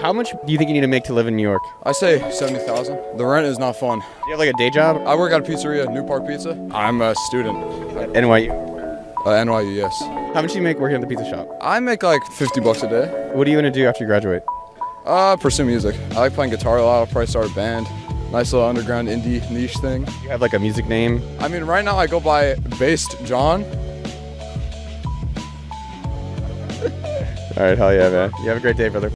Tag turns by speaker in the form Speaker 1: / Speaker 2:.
Speaker 1: How much do you think you need to make to live in New York?
Speaker 2: I say 70,000. The rent is not fun.
Speaker 1: Do you have like a day job?
Speaker 2: I work at a pizzeria, New Park Pizza. I'm a student
Speaker 1: NYU.
Speaker 2: at uh, NYU, yes.
Speaker 1: How much do you make working at the pizza shop?
Speaker 2: I make like 50 bucks a day.
Speaker 1: What are you gonna do after you graduate?
Speaker 2: Uh, pursue music. I like playing guitar a lot. I'll probably start a band. Nice little underground indie niche thing.
Speaker 1: You have like a music name?
Speaker 2: I mean, right now I go by Based John.
Speaker 1: All right, hell yeah, man. You have a great day, brother.